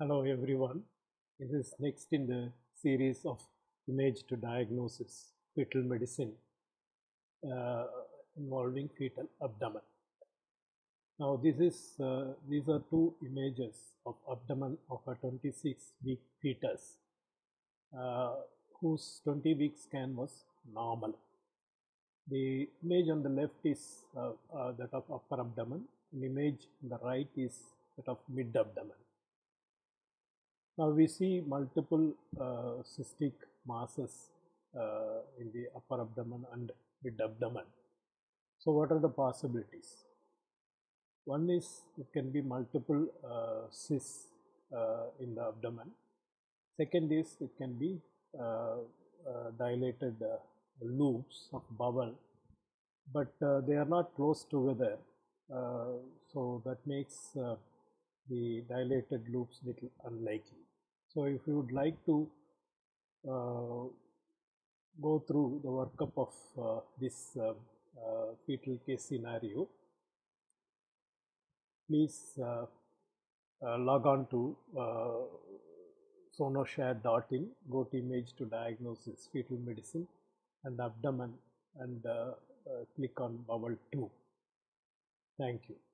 Hello everyone. This is next in the series of image to diagnosis fetal medicine uh, involving fetal abdomen. Now this is uh, these are two images of abdomen of a 26 week fetus uh, whose 20 week scan was normal. The image on the left is uh, uh, that of upper abdomen, an image on the right is that of mid abdomen. Now we see multiple uh, cystic masses uh, in the upper abdomen and mid abdomen. So what are the possibilities? One is it can be multiple uh, cysts uh, in the abdomen. Second is it can be uh, uh, dilated loops of bowel, but they are not close together. So that makes the dilated loops little unlikely. So if you would like to uh, go through the workup of uh, this uh, uh, fetal case scenario, please uh, uh, log on to uh, sonoshare.in, go to image to diagnosis fetal medicine and abdomen and click on bowel 2. Thank you.